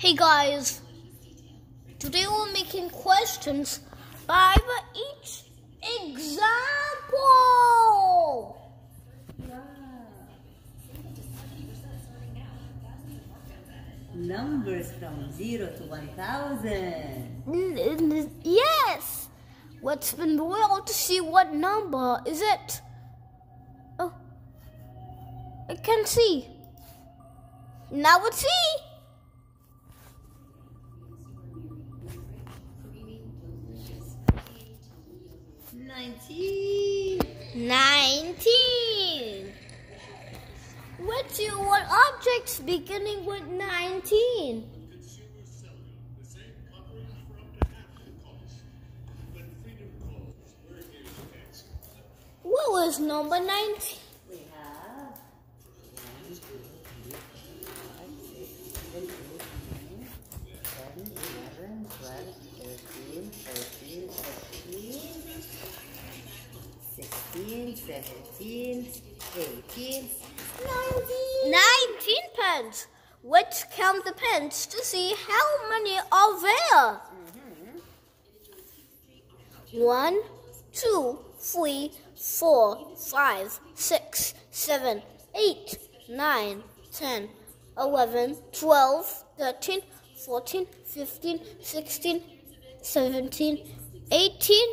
Hey guys, today we're making questions by each example. Numbers from 0 to 1000. N- n- Yes, let's spin the wheel to see what number is it. Oh, I can't see. Now let's see. Nineteen. 19. What's your what objects beginning with 19? What was number 19? 17, 18, 19. 19 pens. Let's count the pens to see how many are there. Mm-hmm. One, two, three, four, five, six, seven, eight, nine, ten, eleven, twelve, thirteen, fourteen, fifteen, sixteen, seventeen, eighteen,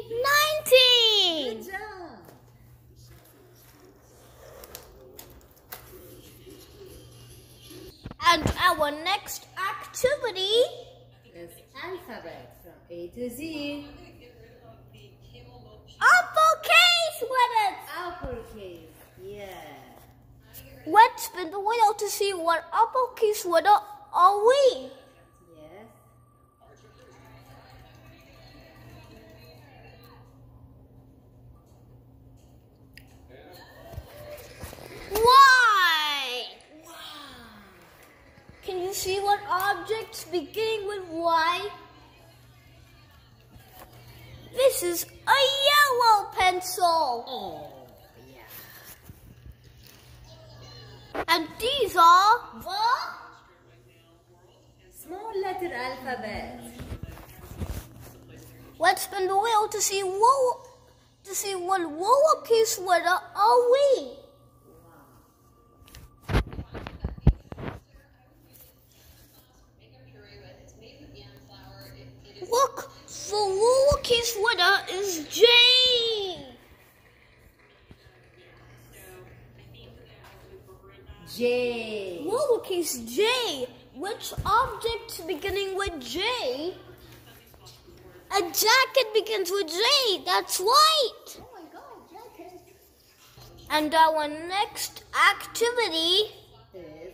nineteen. Good job. And our next activity Is alphabet from A to Z. uppercase letters. Uppercase. Yeah. Let's spin the wheel to see what uppercase letter are we. Objects beginning with Y? This is a yellow pencil. Oh, yeah. And these are the Small letter alphabet. Let's spin the wheel to see what to see what lowercase letter are we. Look, the lowercase letter is J. J. Lowercase J. Which object beginning with J? A jacket begins with J. That's right. Oh my god, jacket. And our next activity, Is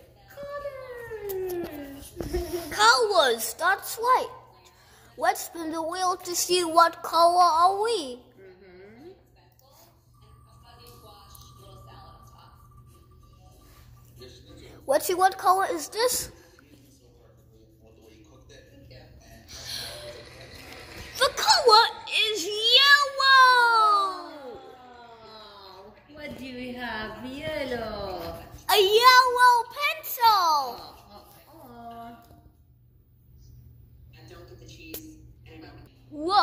colors. colors. That's right. Let's spin the wheel to see what color are we. Mhm. Let's see what color is this. The color is yellow. Oh, what do we have? Yellow. A yellow pencil. Oh, oh.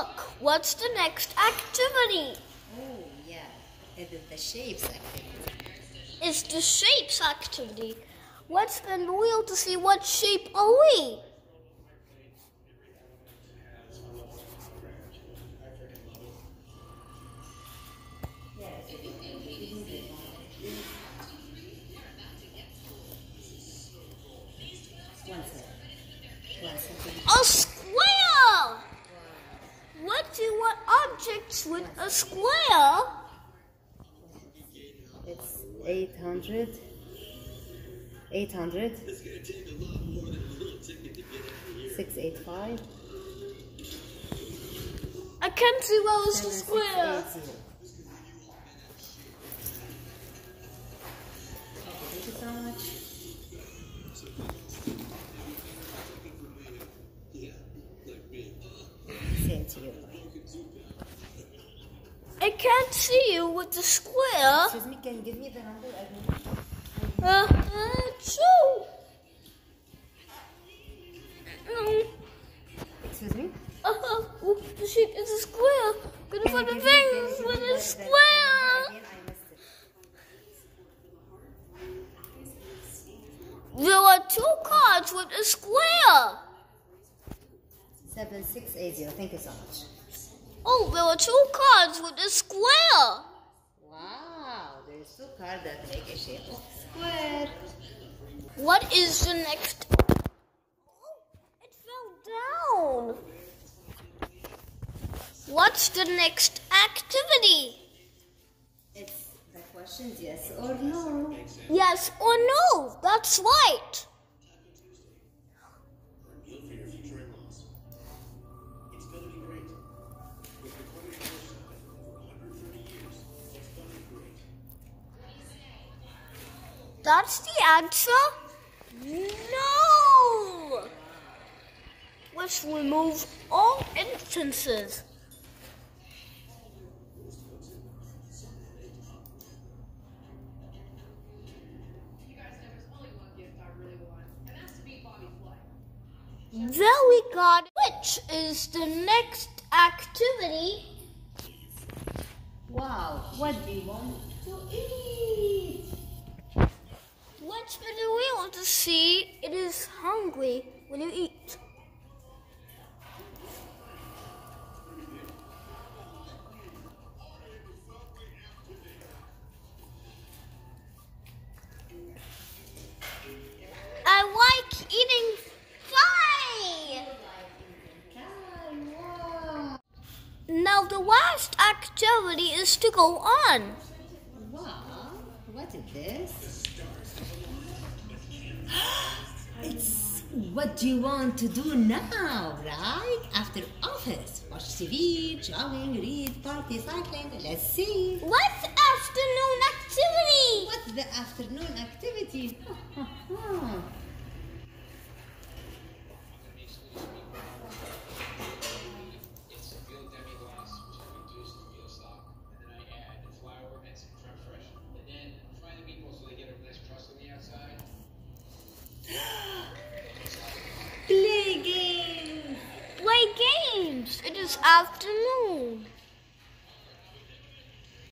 Look, what's the next activity? oh yeah. It is the shapes activity. It's the shapes activity. Let's spin the wheel to see what shape are we. Objects with a square? It's 800. 800. 685. I can't see what is the square. can't see you with the square. Excuse me, can you give me the number? Uh, uh, two. Um, Excuse me? Uh, uh, the sheep is a square. I'm gonna find the things with a square. There are two cards with a square. 7680. Thank you so much. Oh, there are two cards with a square. Wow, there's two cards that make a shape of square. What is the next? Oh, it fell down. What's the next activity? It's the questions yes or no. Yes or no? That's right. That's the answer? No! Let's remove all instances. There we got. Which is the next activity? Wow, what do you want to eat? Let's be real to see it is hungry when you eat. I like eating pie. Now the last activity is to go on. Wow, what is this? it's what do you want to do now, right? After office, watch TV, jogging, read, party, cycling. Let's see. What's afternoon activity? What's the afternoon activity? Play game. Play games. It is afternoon.